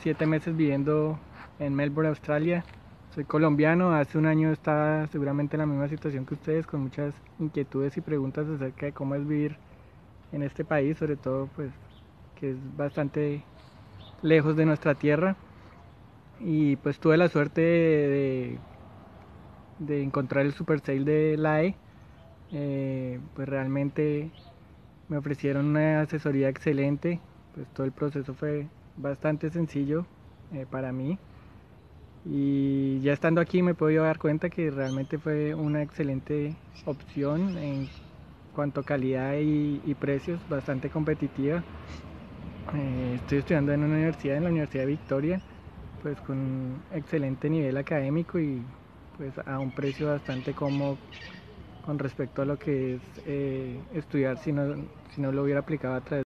siete meses viviendo en Melbourne, Australia. Soy colombiano, hace un año estaba seguramente en la misma situación que ustedes, con muchas inquietudes y preguntas acerca de cómo es vivir en este país, sobre todo pues que es bastante lejos de nuestra tierra. Y pues tuve la suerte de, encontrar el super sale de LAE. Eh, pues realmente me ofrecieron una asesoría excelente, pues todo el proceso fue bastante sencillo eh, para mí. Y ya estando aquí me puedo dar cuenta que realmente fue una excelente opción en cuanto a calidad y, precios, bastante competitiva. Eh, estoy estudiando en una universidad, en la Universidad de Victoria, pues con excelente nivel académico y pues a un precio bastante cómodo con respecto a lo que es eh, estudiar si no, si no lo hubiera aplicado a través